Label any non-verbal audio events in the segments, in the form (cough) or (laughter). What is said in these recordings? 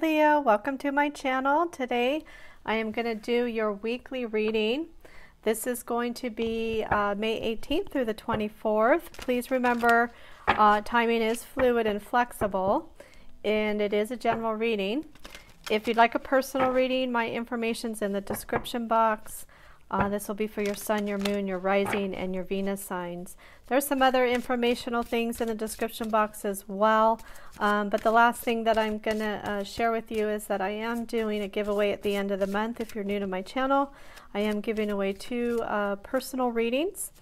Leo, welcome to my channel. Today I am going to do your weekly reading. This is going to be uh, May 18th through the 24th. Please remember uh, timing is fluid and flexible and it is a general reading. If you'd like a personal reading, my information's in the description box. Uh, this will be for your sun, your moon, your rising, and your Venus signs. There's some other informational things in the description box as well. Um, but the last thing that I'm going to uh, share with you is that I am doing a giveaway at the end of the month. If you're new to my channel, I am giving away two uh, personal readings.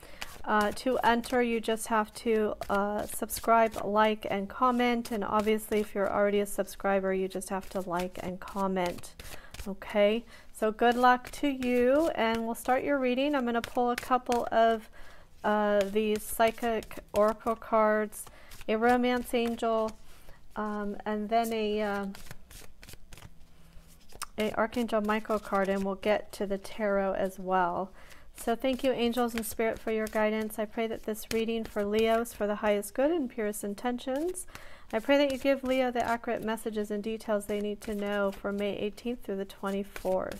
Uh, to enter, you just have to uh, subscribe, like, and comment. And obviously, if you're already a subscriber, you just have to like and comment. Okay, so good luck to you, and we'll start your reading. I'm going to pull a couple of uh, these psychic oracle cards, a romance angel, um, and then a, uh, a Archangel Michael card, and we'll get to the tarot as well. So thank you, angels and spirit, for your guidance. I pray that this reading for Leos for the highest good and purest intentions. I pray that you give Leo the accurate messages and details they need to know for May 18th through the 24th.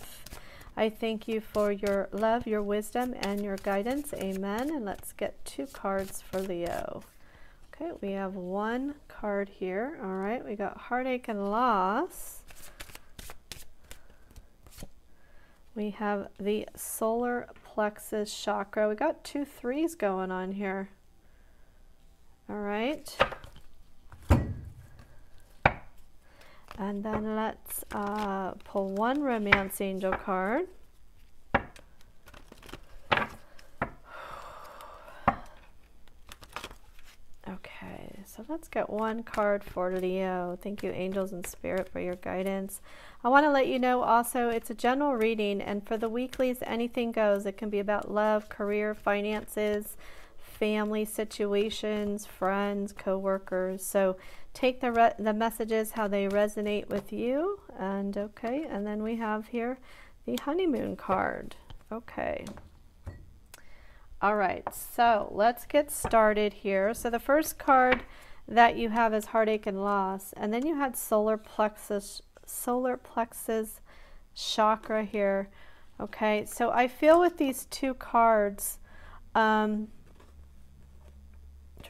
I thank you for your love, your wisdom, and your guidance. Amen. And let's get two cards for Leo. Okay, we have one card here. All right, we got heartache and loss. We have the solar plexus chakra. We got two threes going on here. All right. And then let's uh, pull one Romance Angel card. Okay, so let's get one card for Leo. Thank you, angels and spirit, for your guidance. I want to let you know also it's a general reading, and for the weeklies, anything goes. It can be about love, career, finances, family situations, friends, co-workers. So take the, the messages, how they resonate with you. And okay, and then we have here the honeymoon card. Okay. All right, so let's get started here. So the first card that you have is heartache and loss. And then you had solar plexus, solar plexus chakra here. Okay, so I feel with these two cards, um,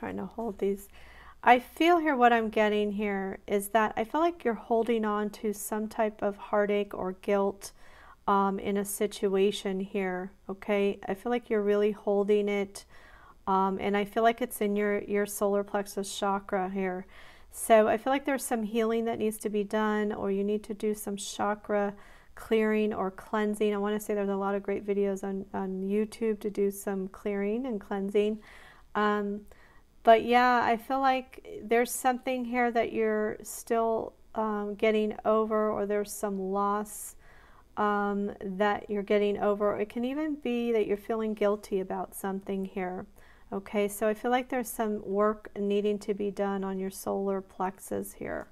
trying to hold these. I feel here what I'm getting here is that I feel like you're holding on to some type of heartache or guilt um, in a situation here, okay? I feel like you're really holding it, um, and I feel like it's in your, your solar plexus chakra here. So I feel like there's some healing that needs to be done, or you need to do some chakra clearing or cleansing. I want to say there's a lot of great videos on, on YouTube to do some clearing and cleansing. Um, but yeah, I feel like there's something here that you're still um, getting over, or there's some loss um, that you're getting over. It can even be that you're feeling guilty about something here. Okay, so I feel like there's some work needing to be done on your solar plexus here.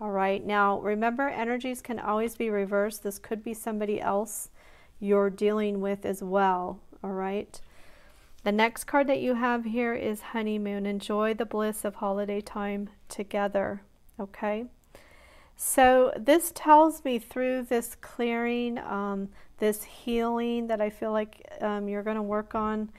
All right, now remember energies can always be reversed. This could be somebody else you're dealing with as well. All right. The next card that you have here is honeymoon. Enjoy the bliss of holiday time together. Okay. So this tells me through this clearing, um, this healing that I feel like um, you're going to work on,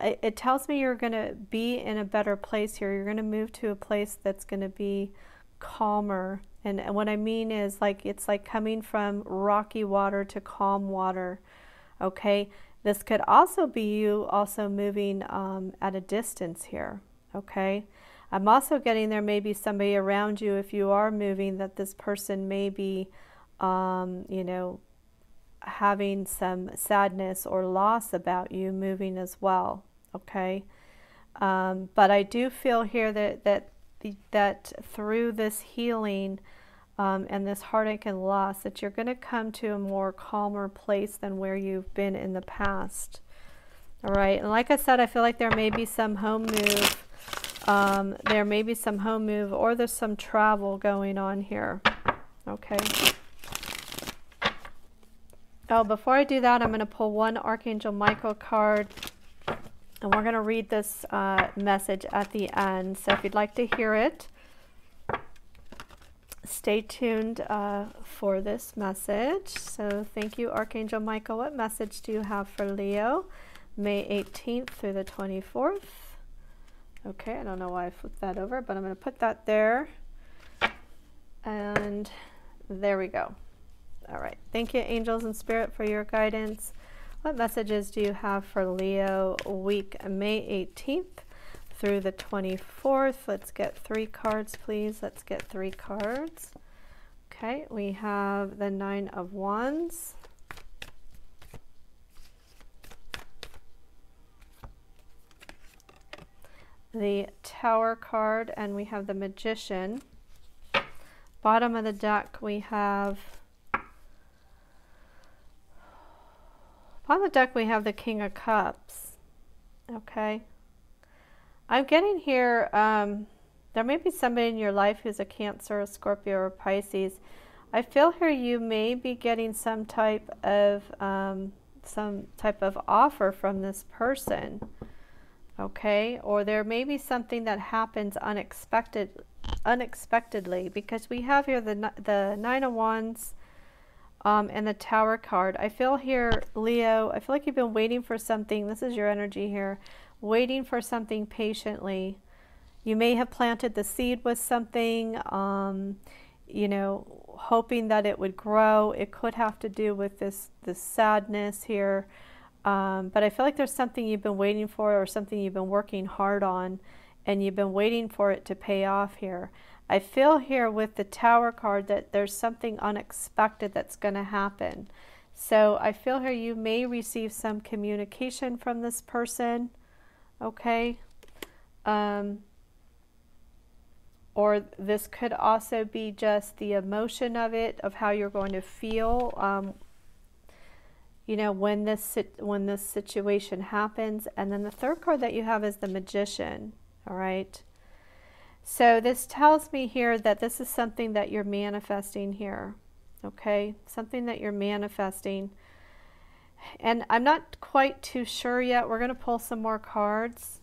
it, it tells me you're going to be in a better place here. You're going to move to a place that's going to be calmer. And, and what I mean is like it's like coming from rocky water to calm water. Okay. This could also be you also moving um, at a distance here, okay? I'm also getting there may be somebody around you if you are moving that this person may be, um, you know, having some sadness or loss about you moving as well, okay? Um, but I do feel here that, that, that through this healing, um, and this heartache and loss, that you're going to come to a more calmer place than where you've been in the past. All right, and like I said, I feel like there may be some home move. Um, there may be some home move or there's some travel going on here. Okay. Oh, before I do that, I'm going to pull one Archangel Michael card. And we're going to read this uh, message at the end. So if you'd like to hear it, stay tuned uh, for this message. So, thank you, Archangel Michael. What message do you have for Leo, May 18th through the 24th? Okay, I don't know why I flipped that over, but I'm going to put that there. And there we go. All right. Thank you, angels and spirit, for your guidance. What messages do you have for Leo week May 18th through the 24th? Let's get three cards, please. Let's get three cards. Okay, we have the Nine of Wands. The Tower card, and we have the Magician. Bottom of the deck, we have On the deck we have the King of Cups. Okay. I'm getting here, um, there may be somebody in your life who's a Cancer, a Scorpio, or Pisces. I feel here you may be getting some type of um, some type of offer from this person. Okay, or there may be something that happens unexpected, unexpectedly because we have here the the Nine of Wands, um, and the tower card. I feel here, Leo, I feel like you've been waiting for something. This is your energy here. Waiting for something patiently. You may have planted the seed with something, um, you know, hoping that it would grow. It could have to do with this, this sadness here. Um, but I feel like there's something you've been waiting for or something you've been working hard on and you've been waiting for it to pay off here. I feel here with the Tower card that there's something unexpected that's going to happen. So I feel here you may receive some communication from this person, okay? Um, or this could also be just the emotion of it, of how you're going to feel, um, you know, when this when this situation happens. And then the third card that you have is the Magician, all right? So this tells me here that this is something that you're manifesting here, okay? Something that you're manifesting. And I'm not quite too sure yet. We're going to pull some more cards.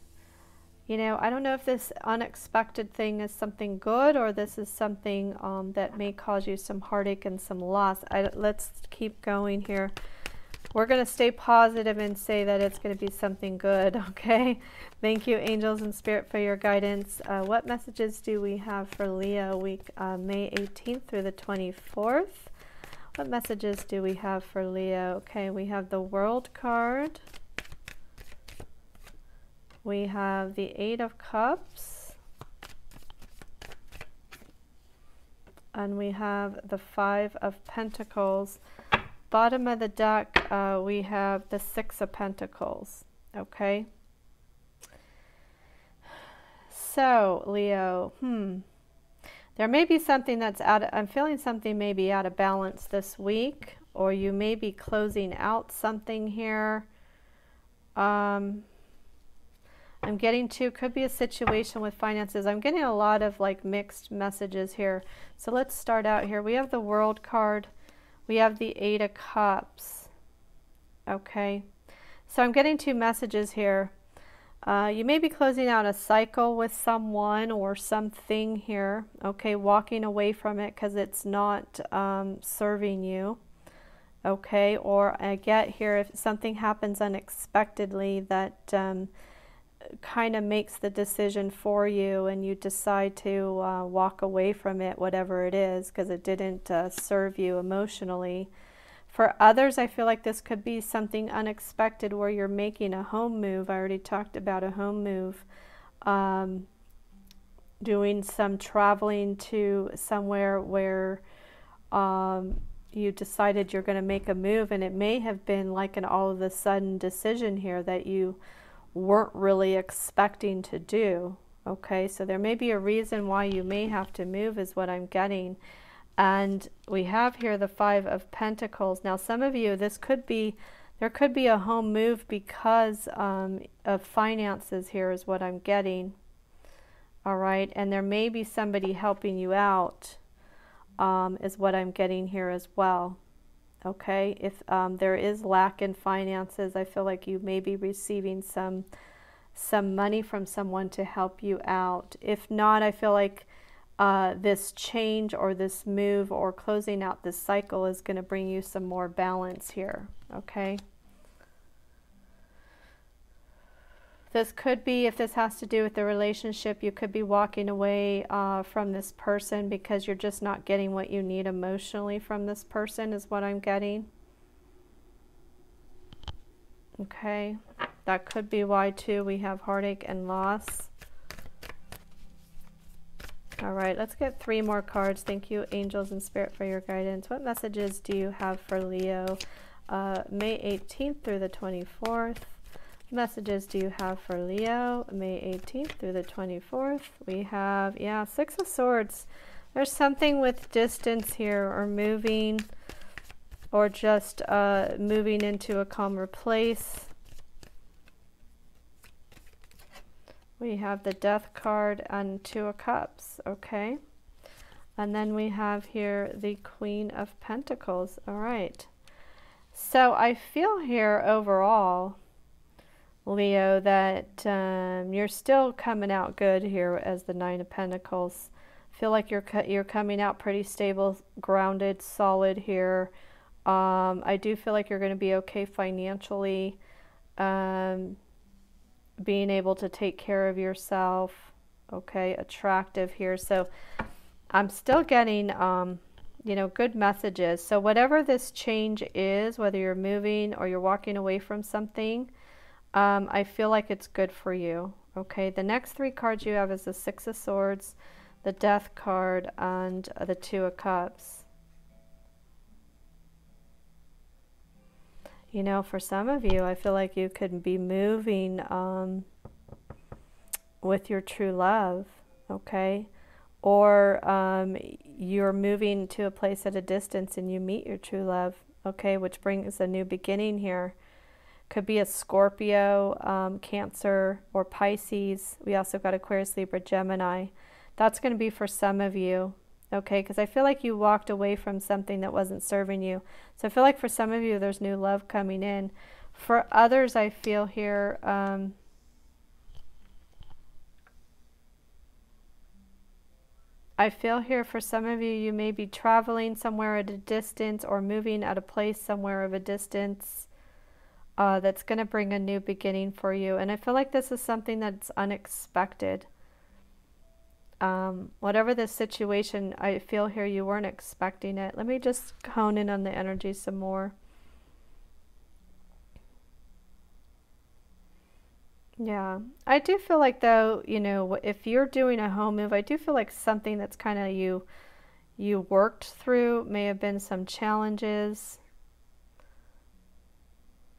You know, I don't know if this unexpected thing is something good or this is something um, that may cause you some heartache and some loss. I, let's keep going here. We're going to stay positive and say that it's going to be something good, (laughs) okay? Thank you, angels and spirit, for your guidance. Uh, what messages do we have for Leo week uh, May 18th through the 24th? What messages do we have for Leo? Okay, we have the World card. We have the Eight of Cups. And we have the Five of Pentacles. Bottom of the deck, uh, we have the Six of Pentacles, okay? So, Leo, hmm. There may be something that's out of, I'm feeling something may be out of balance this week, or you may be closing out something here. Um, I'm getting to, could be a situation with finances. I'm getting a lot of like mixed messages here. So let's start out here. We have the World card. We have the Eight of Cups. Okay. So I'm getting two messages here. Uh, you may be closing out a cycle with someone or something here. Okay, walking away from it because it's not um, serving you. Okay, or I get here if something happens unexpectedly that um, kind of makes the decision for you and you decide to uh, walk away from it, whatever it is, because it didn't uh, serve you emotionally. For others, I feel like this could be something unexpected where you're making a home move. I already talked about a home move. Um, doing some traveling to somewhere where um, you decided you're going to make a move, and it may have been like an all of a sudden decision here that you weren't really expecting to do. Okay, so there may be a reason why you may have to move, is what I'm getting. And we have here the Five of Pentacles. Now, some of you, this could be, there could be a home move because um, of finances here, is what I'm getting. All right, and there may be somebody helping you out, um, is what I'm getting here as well okay if um, there is lack in finances i feel like you may be receiving some some money from someone to help you out if not i feel like uh, this change or this move or closing out this cycle is going to bring you some more balance here, okay? This could be, if this has to do with the relationship, you could be walking away uh, from this person because you're just not getting what you need emotionally from this person, is what I'm getting. Okay, that could be why, too, we have heartache and loss. All right, let's get three more cards. Thank you, angels and spirit, for your guidance. What messages do you have for Leo uh, May 18th through the 24th? Messages do you have for Leo May 18th through the 24th? We have, yeah, Six of Swords. There's something with distance here or moving or just uh, moving into a calmer place. We have the Death card and Two of Cups, okay? And then we have here the Queen of Pentacles, all right. So I feel here overall, Leo, that um, you're still coming out good here as the Nine of Pentacles. feel like you're you're coming out pretty stable, grounded, solid here. Um, I do feel like you're going to be okay financially. Um, being able to take care of yourself, okay, attractive here. So I'm still getting, um, you know, good messages. So whatever this change is, whether you're moving or you're walking away from something, um, I feel like it's good for you. Okay, the next three cards you have is the Six of Swords, the Death card, and the Two of Cups. You know, for some of you, I feel like you could be moving um, with your true love, okay? Or um, you're moving to a place at a distance and you meet your true love, okay? Which brings a new beginning here. Could be a Scorpio, um, Cancer, or Pisces. We also got Aquarius, Libra, Gemini. That's going to be for some of you, okay? Because I feel like you walked away from something that wasn't serving you. So I feel like for some of you, there's new love coming in. For others, I feel here, um, I feel here for some of you, you may be traveling somewhere at a distance or moving at a place somewhere of a distance. Uh, that's going to bring a new beginning for you. And I feel like this is something that's unexpected um, whatever the situation, I feel here you weren't expecting it. Let me just hone in on the energy some more. Yeah, I do feel like though, you know, if you're doing a home move, I do feel like something that's kind of you you worked through may have been some challenges.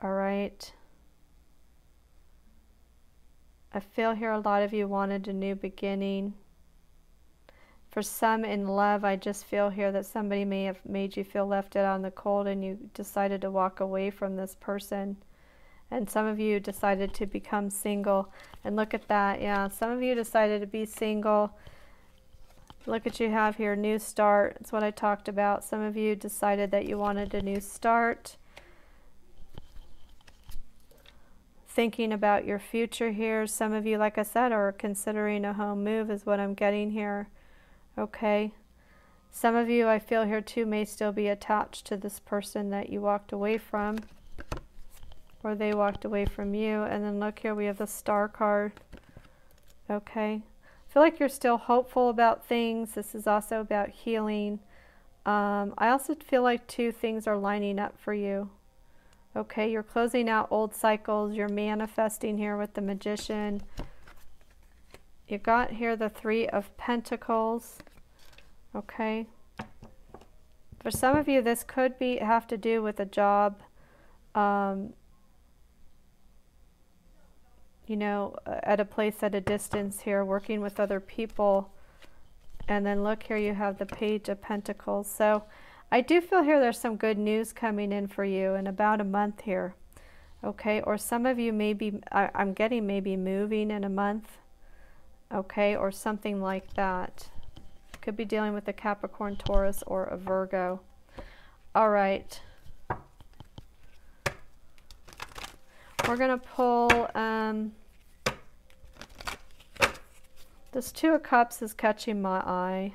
All right. I feel here a lot of you wanted a new beginning. For some in love, I just feel here that somebody may have made you feel left out on the cold and you decided to walk away from this person. And some of you decided to become single. And look at that. Yeah, some of you decided to be single. Look at you have here, new start. That's what I talked about. Some of you decided that you wanted a new start. Thinking about your future here. Some of you, like I said, are considering a home move is what I'm getting here. Okay. Some of you, I feel here too, may still be attached to this person that you walked away from or they walked away from you. And then look here, we have the star card. Okay. I feel like you're still hopeful about things. This is also about healing. Um, I also feel like two things are lining up for you. Okay, you're closing out old cycles. You're manifesting here with the magician. You got here the Three of Pentacles. Okay. For some of you, this could be have to do with a job. Um, you know, at a place at a distance here, working with other people. And then look here, you have the Page of Pentacles. So I do feel here there's some good news coming in for you in about a month here. Okay, or some of you may be, I, I'm getting maybe moving in a month. Okay, or something like that. Could be dealing with a Capricorn, Taurus, or a Virgo. All right. We're going to pull um, This Two of Cups is catching my eye.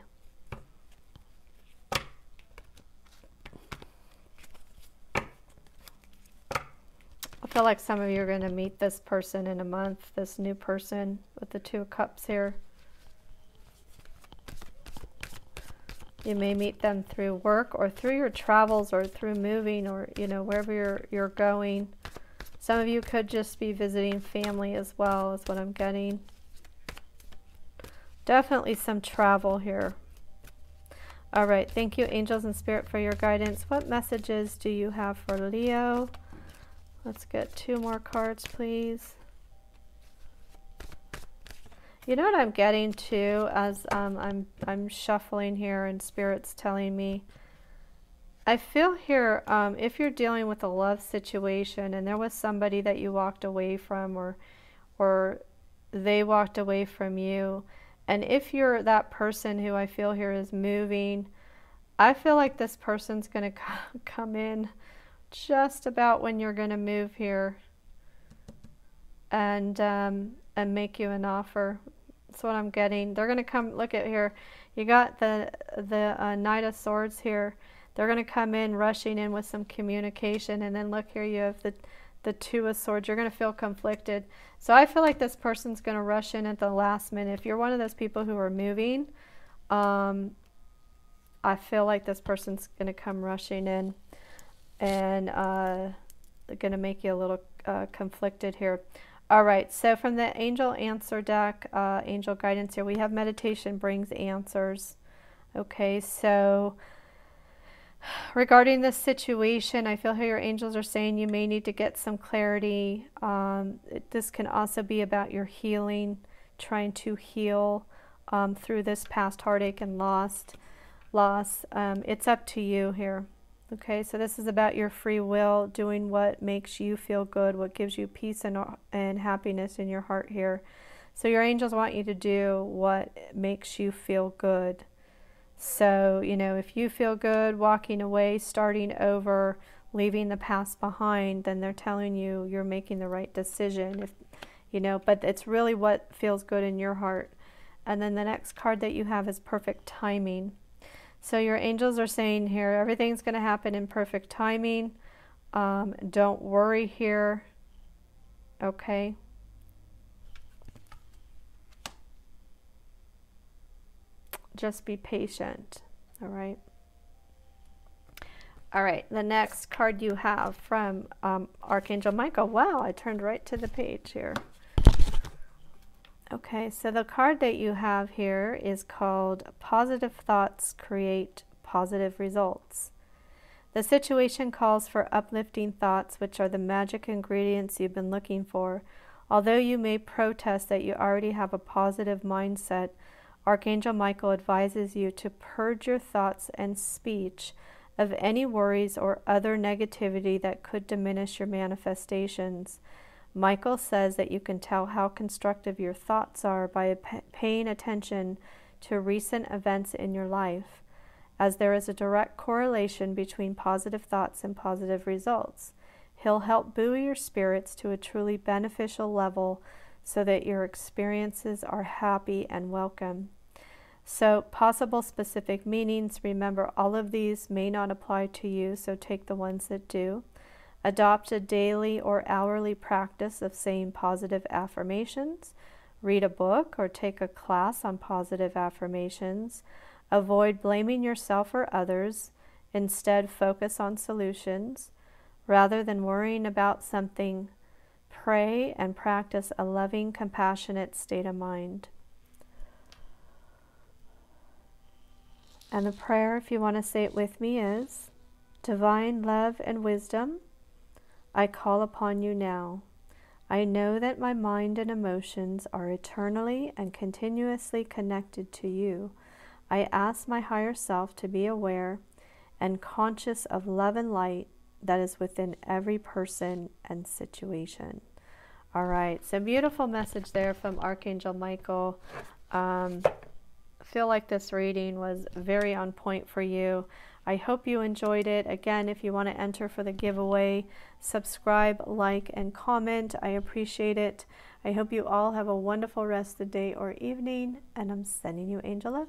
I feel like some of you are going to meet this person in a month, this new person with the Two of Cups here. You may meet them through work or through your travels or through moving or, you know, wherever you're, you're going. Some of you could just be visiting family as well, is what I'm getting. Definitely some travel here. All right, thank you, angels and spirit, for your guidance. What messages do you have for Leo? Let's get two more cards, please. You know what I'm getting to as um, I'm I'm shuffling here and spirits telling me. I feel here um, if you're dealing with a love situation and there was somebody that you walked away from or or they walked away from you and if you're that person who I feel here is moving I feel like this person's going (laughs) to come in just about when you're going to move here and um, and make you an offer. That's what I'm getting. They're going to come, look at here. You got the, the uh, Knight of Swords here. They're going to come in, rushing in with some communication. And then look here, you have the, the Two of Swords. You're going to feel conflicted. So I feel like this person's going to rush in at the last minute. If you're one of those people who are moving, um, I feel like this person's going to come rushing in and uh, going to make you a little uh, conflicted here. All right, so from the angel answer deck, uh, angel guidance here, we have meditation brings answers. Okay, so regarding this situation, I feel how your angels are saying you may need to get some clarity. Um, this can also be about your healing, trying to heal um, through this past heartache and lost loss. Um, it's up to you here. Okay, so this is about your free will, doing what makes you feel good, what gives you peace and, and happiness in your heart here. So your angels want you to do what makes you feel good. So, you know, if you feel good walking away, starting over, leaving the past behind, then they're telling you you're making the right decision. If you know, but it's really what feels good in your heart. And then the next card that you have is perfect timing. So your angels are saying here, everything's going to happen in perfect timing. Um, don't worry here. Okay. Just be patient. All right. All right, the next card you have from um, Archangel Michael. Wow, I turned right to the page here. Okay, so the card that you have here is called Positive Thoughts Create Positive Results. The situation calls for uplifting thoughts, which are the magic ingredients you've been looking for. Although you may protest that you already have a positive mindset, Archangel Michael advises you to purge your thoughts and speech of any worries or other negativity that could diminish your manifestations. Michael says that you can tell how constructive your thoughts are by paying attention to recent events in your life, as there is a direct correlation between positive thoughts and positive results. He'll help buoy your spirits to a truly beneficial level so that your experiences are happy and welcome. So, possible specific meanings remember, all of these may not apply to you, so take the ones that do. Adopt a daily or hourly practice of saying positive affirmations. Read a book or take a class on positive affirmations. Avoid blaming yourself or others. Instead, focus on solutions. Rather than worrying about something, pray and practice a loving, compassionate state of mind. And the prayer, if you want to say it with me, is Divine love and wisdom I call upon you now. I know that my mind and emotions are eternally and continuously connected to you. I ask my higher self to be aware and conscious of love and light that is within every person and situation. All right, so beautiful message there from Archangel Michael. Um, feel like this reading was very on point for you. I hope you enjoyed it. Again, if you want to enter for the giveaway, subscribe, like, and comment. I appreciate it. I hope you all have a wonderful rest of the day or evening, and I'm sending you angel love.